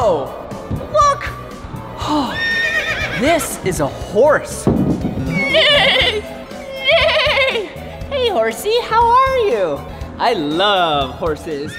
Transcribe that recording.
Whoa! Look! Oh, this is a horse. Nay! Nay! Hey, horsey, how are you? I love horses.